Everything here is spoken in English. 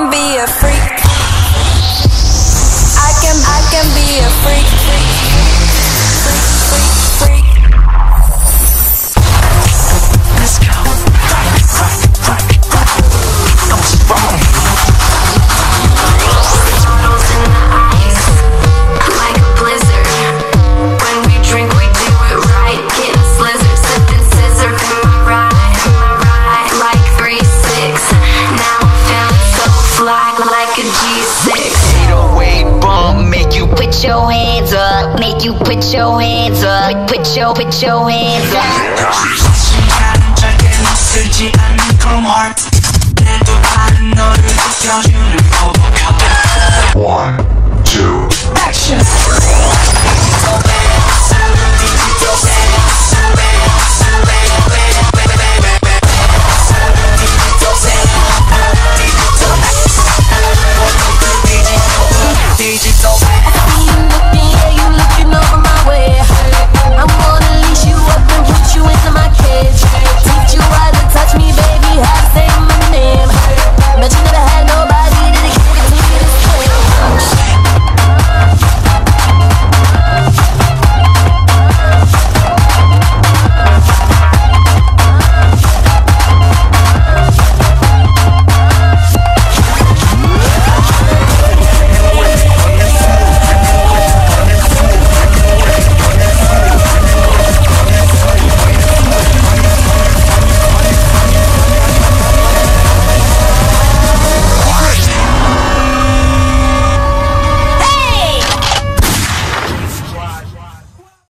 can be a rock like a G6. 808 bump, make you put your hands up, make you put your hands up, put your put your hands up. 난